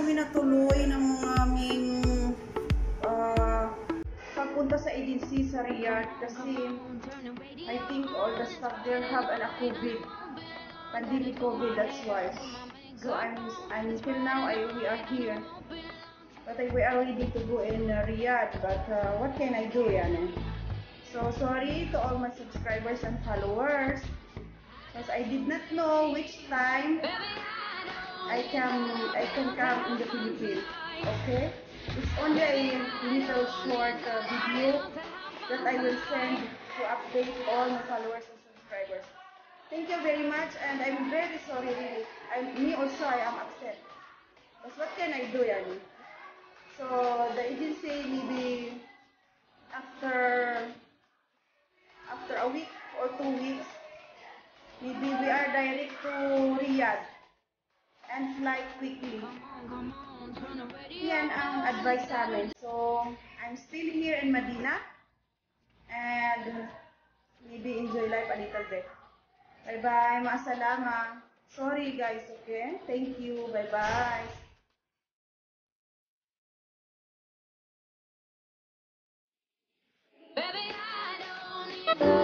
kami natuloy ng aming uh, pagpunta sa agency sa Riyadh kasi I think all the staff there have an COVID, pandemic COVID, that's why. So I'm, I'm until now, I, we are here. But I, we are ready to go in uh, Riyadh, but uh, what can I do, yan So sorry to all my subscribers and followers. Because I did not know which time I can I can come in the Philippines. Okay? It's only a little short uh, video that I will send to update all my followers and subscribers. Thank you very much and I'm very sorry really. I'm, me also I am upset. But what can I do yani? So the agency maybe after after a week or two weeks maybe we are direct to Riyadh and fly quickly. Yan ang advice sa amin. So, I'm still here in Medina and maybe enjoy life a little bit. Bye-bye. Maasalama. Sorry guys, okay? Thank you. Bye-bye. Baby, I don't need